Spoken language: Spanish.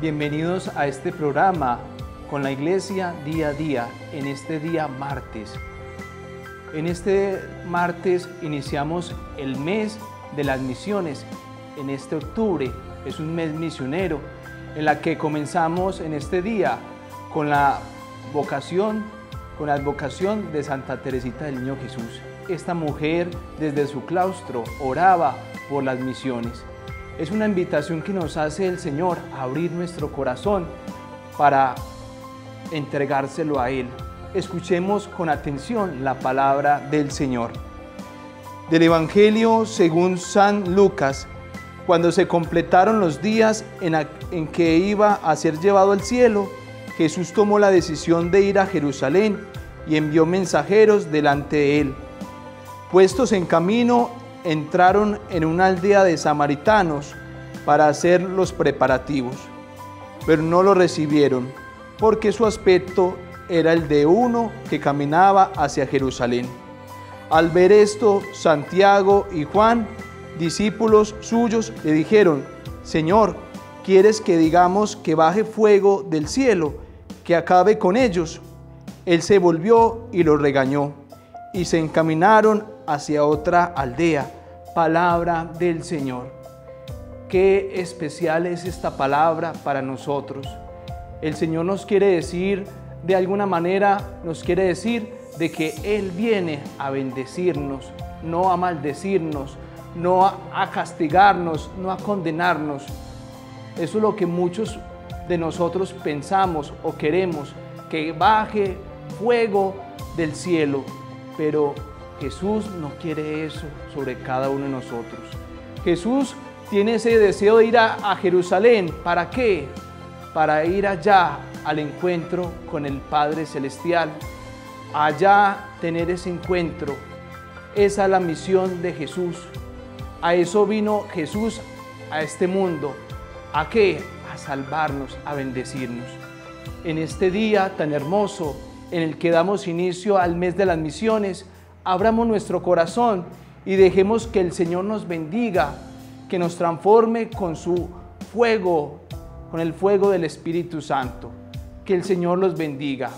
Bienvenidos a este programa con la iglesia día a día en este día martes. En este martes iniciamos el mes de las misiones. En este octubre es un mes misionero en la que comenzamos en este día con la vocación, con la advocación de Santa Teresita del Niño Jesús. Esta mujer desde su claustro oraba por las misiones. Es una invitación que nos hace el Señor a abrir nuestro corazón para entregárselo a Él. Escuchemos con atención la palabra del Señor. Del Evangelio según San Lucas, cuando se completaron los días en, que iba a ser llevado al cielo, Jesús tomó la decisión de ir a Jerusalén y envió mensajeros delante de él. Puestos en camino, entraron en una aldea de samaritanos para hacer los preparativos, pero no lo recibieron porque su aspecto era el de uno que caminaba hacia Jerusalén. Al ver esto, Santiago y Juan, discípulos suyos, le dijeron, Señor, ¿quieres que digamos que baje fuego del cielo, que acabe con ellos? Él se volvió y los regañó, y se encaminaron hacia otra aldea. Palabra del Señor. Qué especial es esta palabra para nosotros el Señor nos quiere decir, de alguna manera, nos quiere decir de que Él viene a bendecirnos, no a maldecirnos, no a, castigarnos, no a condenarnos. Eso es lo que muchos de nosotros pensamos o queremos, que baje fuego del cielo. Pero Jesús no quiere eso sobre cada uno de nosotros. Jesús tiene ese deseo de ir a, Jerusalén. ¿Para qué? para ir allá al encuentro con el Padre Celestial, allá tener ese encuentro. Esa es la misión de Jesús. A eso vino Jesús a este mundo. ¿A qué? A salvarnos, a bendecirnos. En este día tan hermoso en el que damos inicio al mes de las misiones, abramos nuestro corazón y dejemos que el Señor nos bendiga, que nos transforme con su fuego con el fuego del Espíritu Santo. Que el Señor los bendiga.